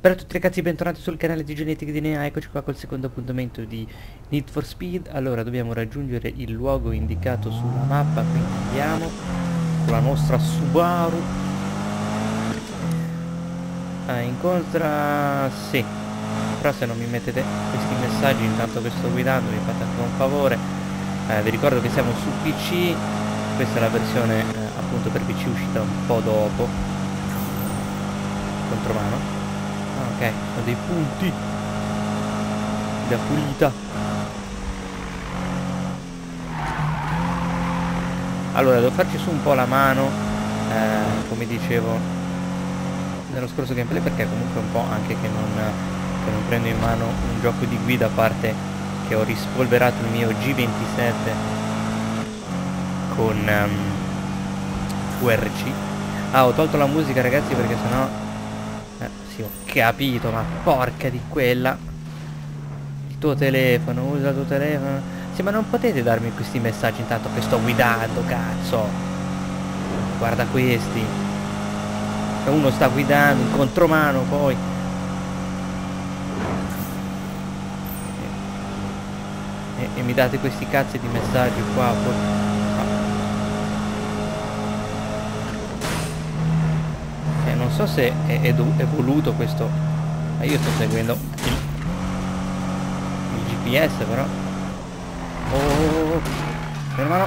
Per tutti ragazzi bentornati sul canale di Genetica DNA, eccoci qua col secondo appuntamento di Need for Speed. Allora dobbiamo raggiungere il luogo indicato sulla mappa, quindi andiamo con la nostra Subaru. Ah, Incontra... sì. Però se non mi mettete questi messaggi intanto che sto guidando mi fate anche un favore. Eh, Vi ricordo che siamo su PC Questa è la versione eh, appunto per PC uscita un po' dopo. Contromano ok sono dei punti. Da pulita. Allora devo farci su un po' la mano eh, come dicevo nello scorso gameplay perché comunque un po' anche che non, che non prendo in mano un gioco di guida a parte che ho rispolverato il mio G27 con um, ehm, URC ah ho tolto la musica ragazzi perché sennò sì, ho capito, ma porca di quella. Il tuo telefono, usa il tuo telefono. Sì, ma non potete darmi questi messaggi intanto che sto guidando, cazzo. Guarda questi. Cioè, uno sta guidando in contromano poi. E, e mi date questi cazzi di messaggi qua. Poi. So se è, è, è voluto questo ma io sto seguendo il, il GPS però. Oh, fermalo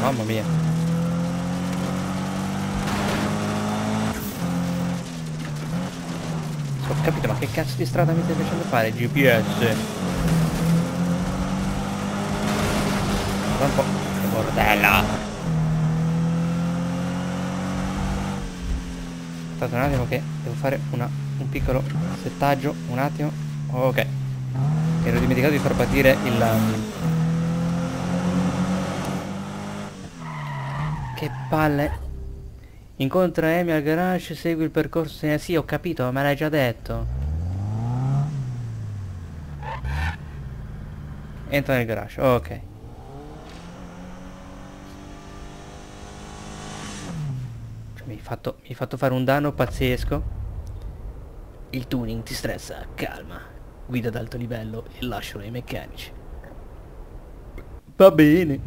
mamma mia. Ho capito ma che cazzo di strada mi stai facendo fare GPS un po'. Che bordella! Aspettate un attimo che devo fare una, un piccolo settaggio. Un attimo. Ok. Ero dimenticato di far partire il... Um, che palle. Incontra Amy al garage, segui il percorso. Eh, sì, ho capito, me l'hai già detto. Entra nel garage, ok. Mi hai fatto, fatto fare un danno pazzesco. Il tuning ti stressa, calma. Guida ad alto livello e lascialo ai meccanici. Va bene.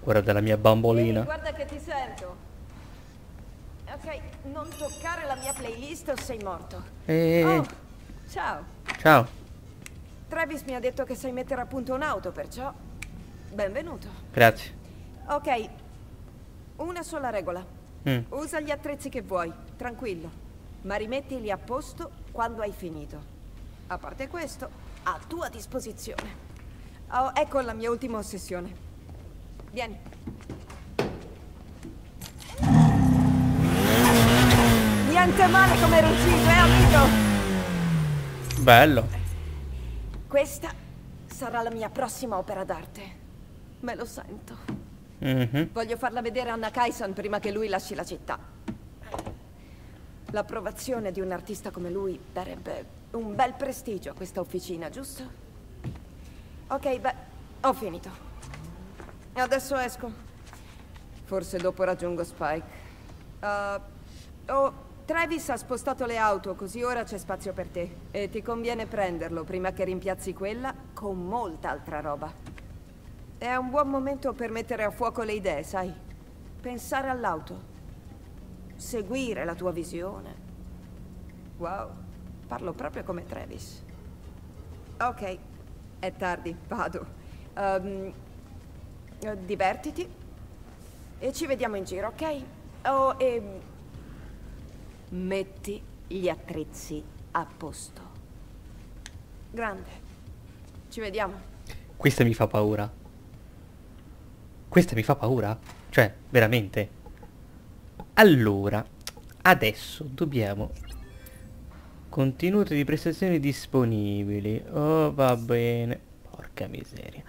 Guarda la mia bambolina. Ehi, guarda che ti sento. Ok, non toccare la mia playlist o sei morto. Ehi. Oh, ciao. Ciao. Travis mi ha detto che sai mettere a punto un'auto, perciò benvenuto. Grazie. Ok, una sola regola. Mm. Usa gli attrezzi che vuoi, tranquillo. Ma rimettili a posto quando hai finito. A parte questo, a tua disposizione. Oh, ecco la mia ultima ossessione. Vieni. Niente male come ruggito, eh, amico? Bello. Questa sarà la mia prossima opera d'arte. Me lo sento. Mm -hmm. Voglio farla vedere a Anna Kaison prima che lui lasci la città. L'approvazione di un artista come lui darebbe un bel prestigio a questa officina, giusto? Ok, beh, ho finito. Adesso esco. Forse dopo raggiungo Spike. Uh, oh, Travis ha spostato le auto, così ora c'è spazio per te. E ti conviene prenderlo prima che rimpiazzi quella con molta altra roba. È un buon momento per mettere a fuoco le idee, sai? Pensare all'auto. Seguire la tua visione. Wow, parlo proprio come Travis. Ok, è tardi, vado. Um, divertiti. E ci vediamo in giro, ok? Oh, e... Metti gli attrezzi a posto. Grande. Ci vediamo. Questa mi fa paura. Questa mi fa paura? Cioè, veramente? Allora, adesso dobbiamo... Contenuto di prestazioni disponibili. Oh, va bene. Porca miseria.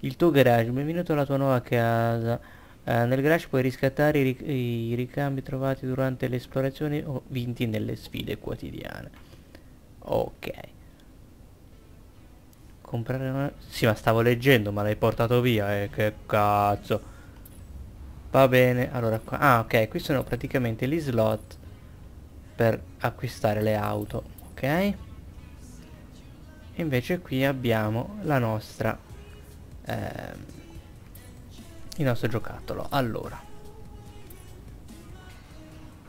Il tuo garage, benvenuto alla tua nuova casa. Uh, nel garage puoi riscattare i, ric i, ricambi trovati durante le esplorazioni o vinti nelle sfide quotidiane. Ok. Comprare una... Sì, ma stavo leggendo, ma l'hai portato via, eh, che cazzo. Va bene, allora qua... Ah, ok, qui sono praticamente gli slot per acquistare le auto, ok? Invece qui abbiamo la nostra... Ehm, il nostro giocattolo. Allora.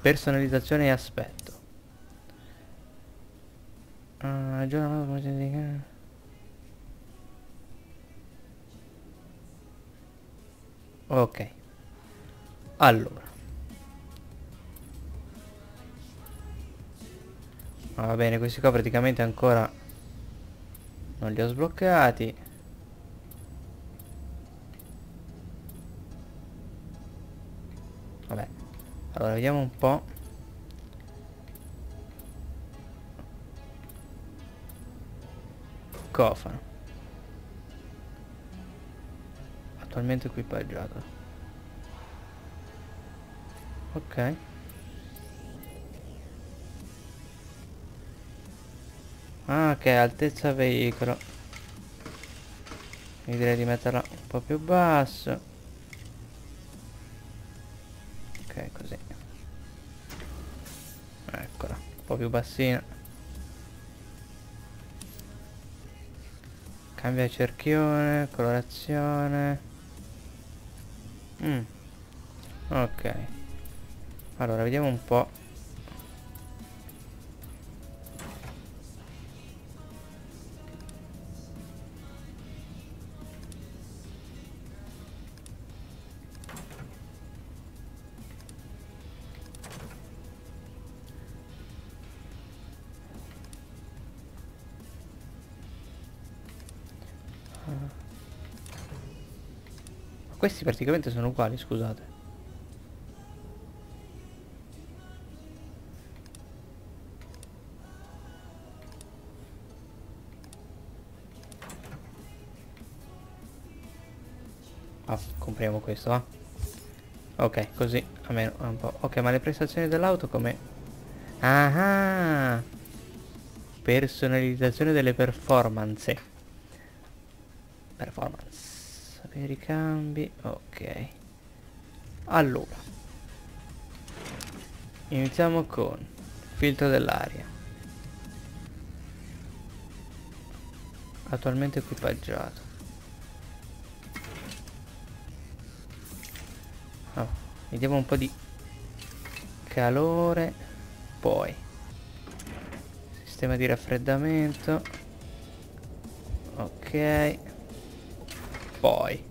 Personalizzazione e aspetto. Uh, ok. Allora. Va bene questi qua praticamente ancora non li ho sbloccati. Vabbè. Allora vediamo un po' cofano attualmente equipaggiato ok. Ah che altezza veicolo. Mi direi di metterla un po' più basso. Ok così. Eccola un po' più bassina. Cambia cerchione colorazione Mm. Ok. Allora, vediamo un po'. Questi praticamente sono uguali, scusate. Ah, compriamo questo, va? Ok, così almeno un po'. Ok, ma le prestazioni dell'auto come? Ah, personalizzazione delle. Performance per i ricambi ok. Allora iniziamo con filtro dell'aria. Attualmente equipaggiato. Oh, vediamo un po' di calore poi sistema di raffreddamento ok. Poi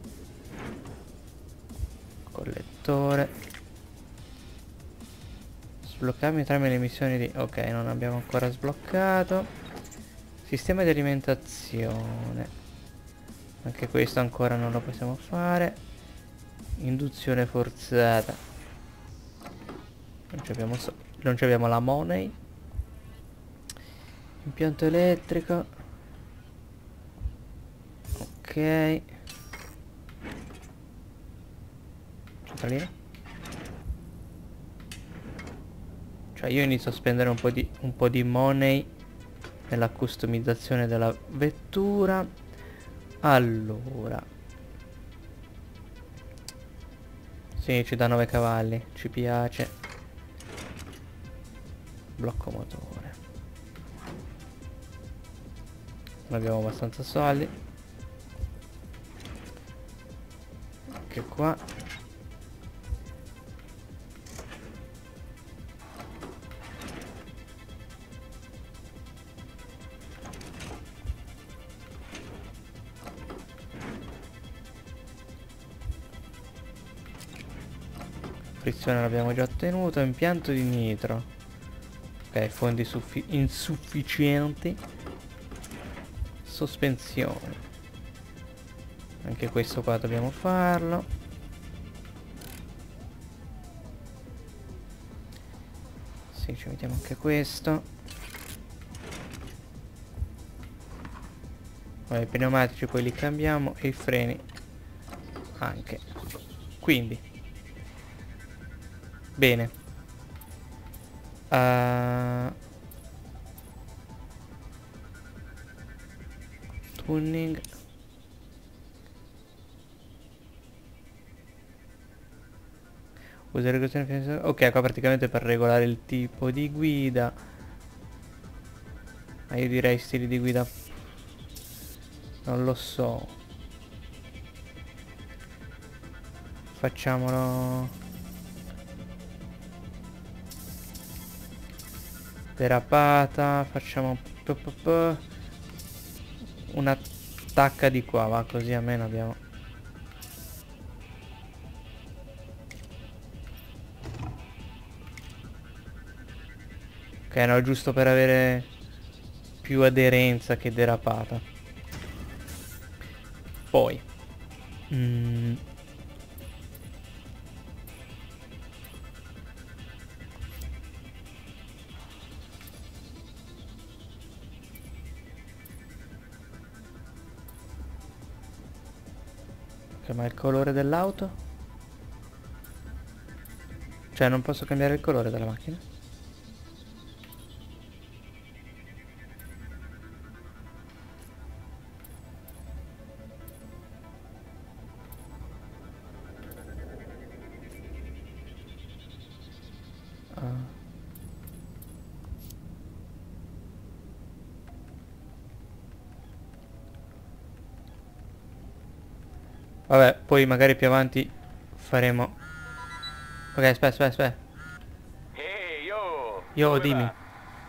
collettore sbloccarmi tramite le missioni di ok non abbiamo ancora sbloccato. Sistema di alimentazione. Anche questo ancora non lo possiamo fare. Induzione forzata. Non abbiamo, so non abbiamo la money. Impianto elettrico. Ok salire? Cioè io inizio a spendere un po' di, un po di money nella customizzazione della vettura. Allora. Sì, ci dà 9 cavalli, ci piace. Blocco motore. Non abbiamo abbastanza soldi. Anche qua. Frizione l'abbiamo già ottenuto impianto di nitro. Ok fondi insufficienti. Sospensione. Anche questo qua dobbiamo farlo. Sì ci mettiamo anche questo. Vabbè, i pneumatici poi li cambiamo e i freni anche. Quindi Bene. Uh, tuning. Usa regolazione finanziaria. Ok, qua praticamente per regolare il tipo di guida. Ma io direi stili di guida. Non lo so. Facciamolo. Derapata. Facciamo una tacca di qua, va così almeno abbiamo Ok, no, giusto per avere più aderenza che derapata. Poi. Mm. Ma il colore dell'auto? Cioè non posso cambiare il colore della macchina? Vabbè, poi magari più avanti faremo... Ok, aspetta, aspetta, aspetta. Ehi, yo! Yo, dimmi. Va?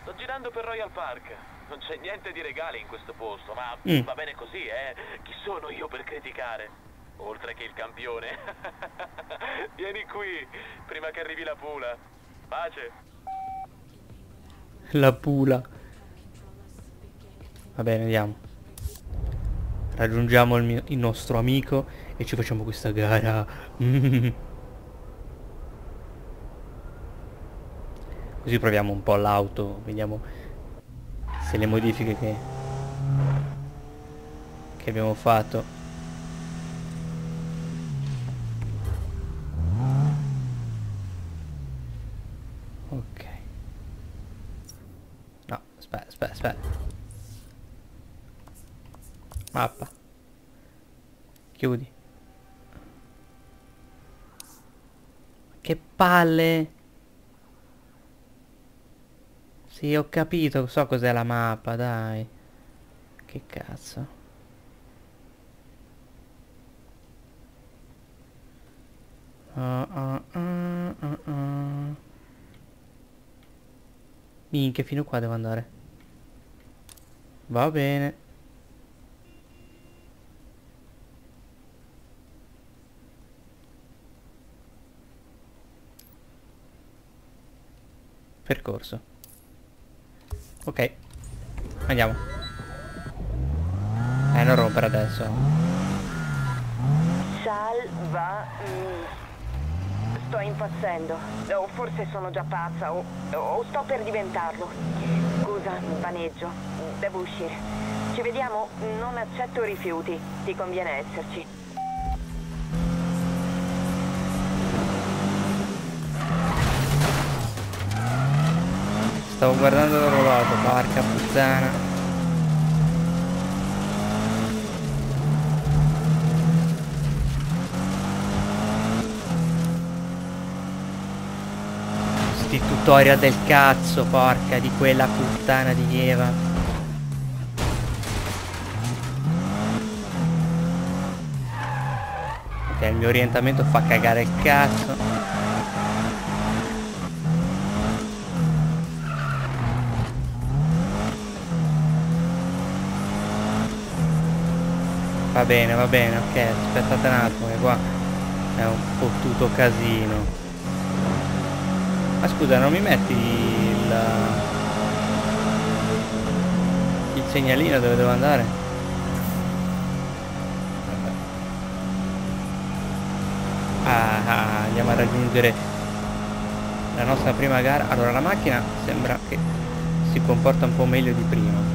Sto girando per Royal Park. Non c'è niente di regale in questo posto, ma mm. va bene così, eh? Chi sono io per criticare? Oltre che il campione. Vieni qui, prima che arrivi la pula. Pace. La pula. Va bene, andiamo. Raggiungiamo il, mio, il nostro amico e ci facciamo questa gara. Così proviamo un po' l'auto, vediamo se le modifiche che, che abbiamo fatto. Ok. No, aspetta, aspetta, aspetta. Mappa. Chiudi. Che palle! Sì, ho capito, so cos'è la mappa, dai. Che cazzo. Uh, uh, uh, Minchia, fino qua devo andare. Va bene. Percorso. Ok. Andiamo. Eh, non rompere adesso. Salva... Sto impazzendo. O forse sono già pazza, o, o sto per diventarlo. Scusa, vaneggio. Devo uscire. Ci vediamo? Non accetto rifiuti. Ti conviene esserci. Stavo guardando l'orologio, porca puttana. Sti tutorial del cazzo, porca di quella puttana di Eva. Ok, il mio orientamento fa cagare il cazzo. Va bene, va bene, ok, aspettate un attimo che qua è un fottuto casino. Ma scusa, non mi metti il... il segnalino dove devo andare? Ah, ah, andiamo a raggiungere la nostra prima gara. Allora, la macchina sembra che si comporta un po' meglio di prima.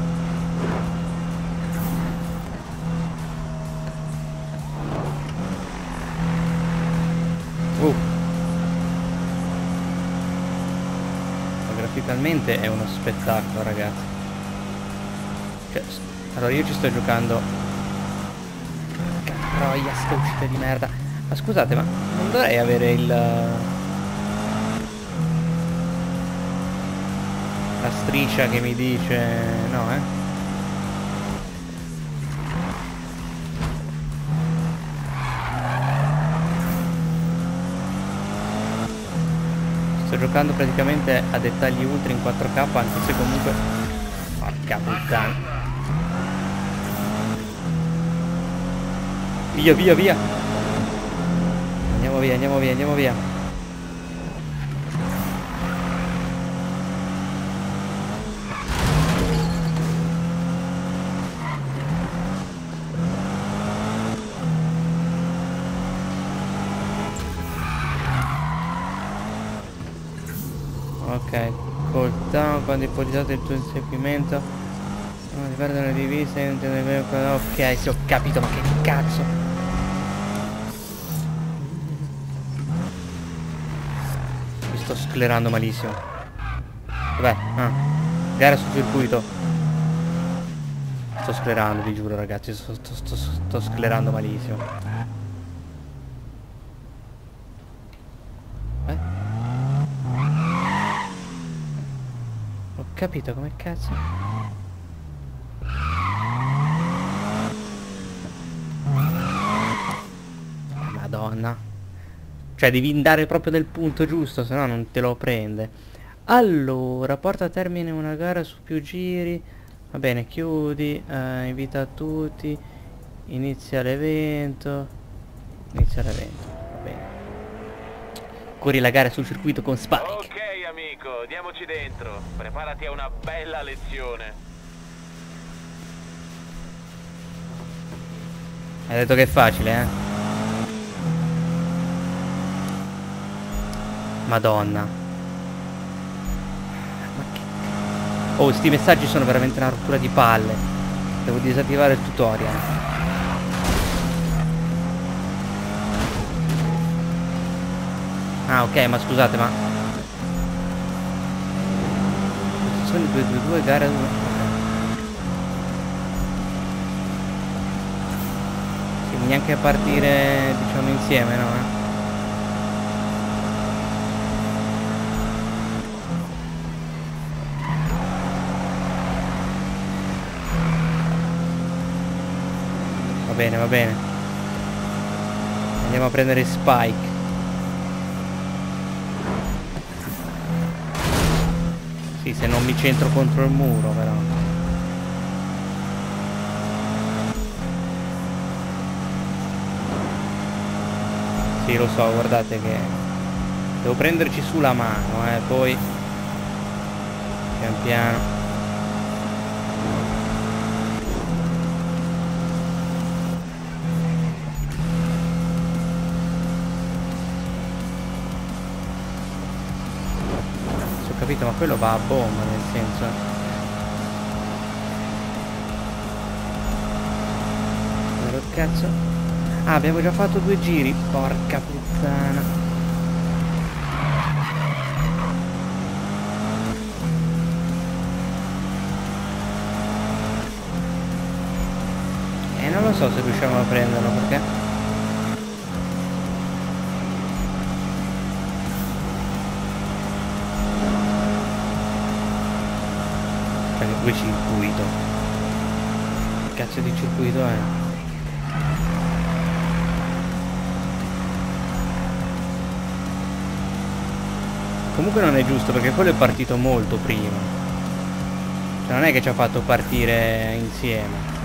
veramente è uno spettacolo ragazzi. Cioè, allora io ci sto giocando. Troia sta uscita di merda. Ma scusate ma non dovrei avere il eh, la striscia che mi dice no eh? Giocando praticamente a dettagli ultra in 4k anche se comunque porca puttana. Via via via. Andiamo via andiamo via andiamo via Down quando ipotizzato il tuo inseguimento non ti perdono le divise Ok, sì ho capito ma che cazzo? Mi sto sclerando malissimo. Dov'è? Ah Gara sul circuito. Sto sclerando, vi giuro ragazzi Sto, sto, sto, sto sclerando malissimo capito come cazzo. Madonna. Cioè devi andare proprio nel punto giusto Se no non te lo prende. Allora porta a termine una gara su più giri. Va bene chiudi eh, Invita tutti. Inizia l'evento. Inizia l'evento Va bene. Corri la gara sul circuito con Spike. Ok amico, diamoci dentro. Preparati a una bella lezione. Hai detto che è facile, eh? Madonna. Ma che... Oh, sti messaggi sono veramente una rottura di palle. Devo disattivare il tutorial. Ah, ok, ma scusate, ma sono 2 2 2 gara 1 sì, neanche a partire diciamo insieme no eh? va bene va bene. Andiamo a prendere Spike Sì, se non mi centro contro il muro però. Sì, lo so, guardate che... Devo prenderci sulla mano, eh, poi... Pian piano. Capito ma quello va a bomba nel senso. Che cazzo? Ah abbiamo già fatto due giri porca puttana. E eh, non lo so se riusciamo a prenderlo perché due circuito che cazzo di circuito è? comunque non è giusto perché quello è partito molto prima. Cioè non è che ci ha fatto partire insieme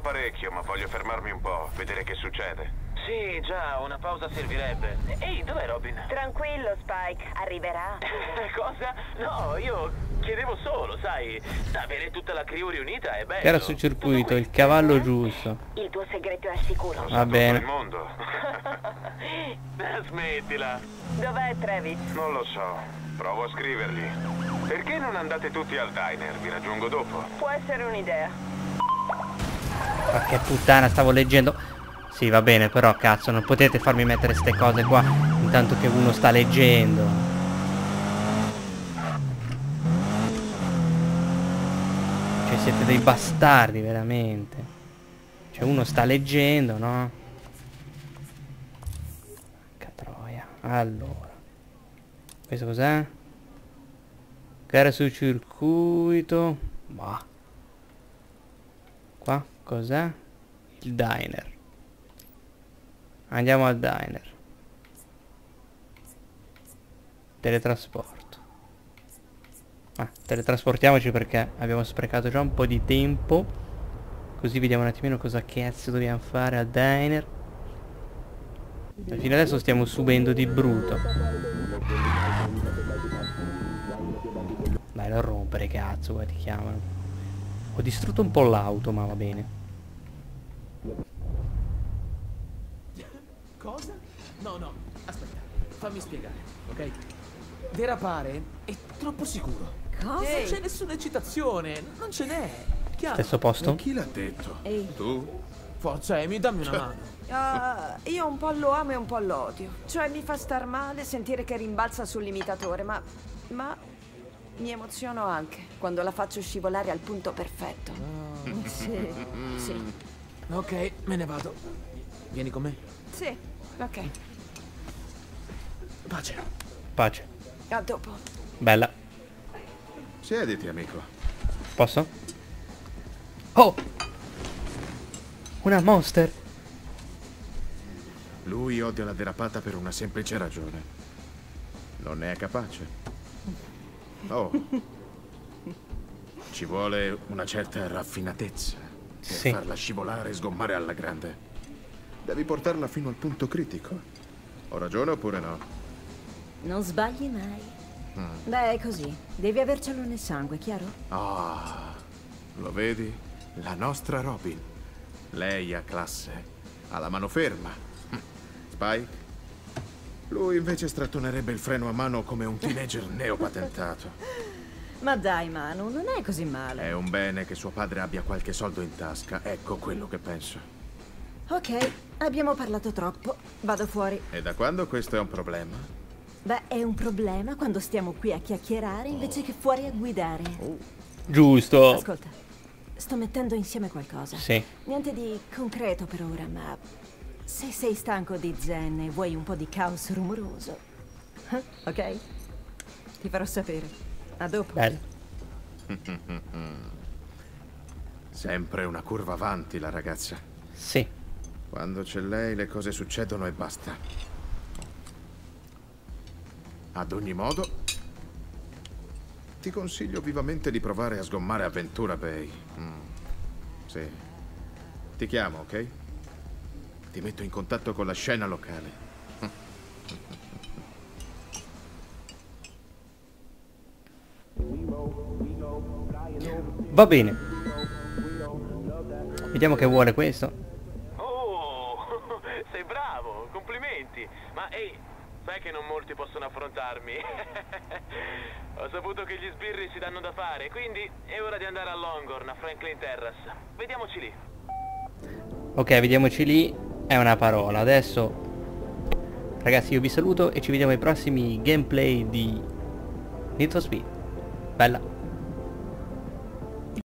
parecchio, ma voglio fermarmi un po', vedere che succede. Sì, già, una pausa servirebbe. Ehi, dov'è Robin? Tranquillo, Spike, arriverà. Cosa? No, io chiedevo solo, sai, avere tutta la crew riunita è bello. Era sul circuito, il cavallo giusto. Il tuo segreto è sicuro. Va Il bene. mondo. Smettila. Dov'è Travis? Non lo so. Provo a scrivergli. Perché non andate tutti al diner? Vi raggiungo dopo. Può essere un'idea. Ma che puttana, stavo leggendo. Sì, va bene, però cazzo, non potete farmi mettere ste cose qua intanto che uno sta leggendo. Cioè siete dei bastardi, veramente. Cioè uno sta leggendo, no? Porca troia. Allora. Questo cos'è? Gara sul circuito. Ma. Cos'è? Il diner. Andiamo al diner. Teletrasporto. Ah, teletrasportiamoci perché abbiamo sprecato già un po' di tempo. Così vediamo un attimino cosa cazzo dobbiamo fare al diner. Fino adesso stiamo subendo di brutto. Dai, non rompere cazzo, come ti chiamano. Ho distrutto un po' l'auto, ma va bene. Cosa? No, no, aspetta, fammi spiegare, ok? Derapare è troppo sicuro. Non c'è nessuna eccitazione, non ce n'è. Chiaro? Stesso posto? Chi l'ha detto? Ehi, Tu? Forza, Amy, dammi una mano. ah, io un po' lo amo e un po' l'odio. Cioè mi fa star male sentire che rimbalza sull'imitatore, ma... ma... mi emoziono anche quando la faccio scivolare al punto perfetto. Sì, sì, Ok, me ne vado. Vieni con me. Sì, ok. Pace. Pace. A dopo. Bella. Siediti, amico. Posso? Oh! Una monster! Lui odia la derapata per una semplice ragione. Non ne è capace. Oh. Ci vuole una certa raffinatezza per Sì. farla scivolare e sgommare alla grande. Devi portarla fino al punto critico. Ho ragione oppure no? Non sbagli mai. Beh, è così. Devi avercelo nel sangue, chiaro? Ah, lo vedi? La nostra Robin. Lei ha classe, ha la mano ferma. Hm. Spike? Lui invece strattonerebbe il freno a mano come un teenager neopatentato. Ma dai, Manu, non è così male. È un bene che suo padre abbia qualche soldo in tasca, ecco quello che penso. Ok, abbiamo parlato troppo. Vado fuori. E da quando questo è un problema? Beh, è un problema quando stiamo qui a chiacchierare invece che fuori a guidare. Giusto! Ascolta, sto mettendo insieme qualcosa. Sì. Niente di concreto per ora, ma se sei stanco di zen e vuoi un po' di caos rumoroso, eh, ok? Ti farò sapere. A dopo. Bella. Sempre una curva avanti la ragazza. Sì. Quando c'è lei le cose succedono e basta. Ad ogni modo, ti consiglio vivamente di provare a sgommare Avventura Bay. Mm. Sì. Ti chiamo, ok? Ti metto in contatto con la scena locale. Va bene. Vediamo che vuole questo. Oh, sei bravo, complimenti. Ma ehi, molti possono affrontarmi. Ho saputo che gli sbirri si danno da fare, quindi è ora di andare a Longhorn, a Franklin Terrace. Vediamoci lì. Ok, vediamoci lì. È una parola. Adesso, ragazzi, io vi saluto e ci vediamo ai prossimi gameplay di Need for Speed. Bella.